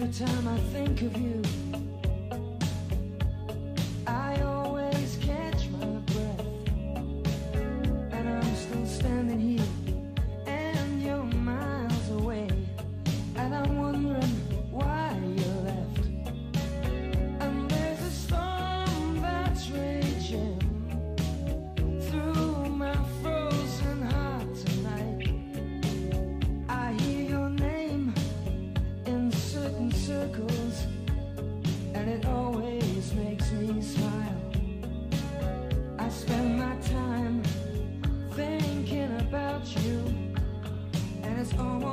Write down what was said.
Every time I think of you, it always makes me smile. I spend my time thinking about you, and it's almost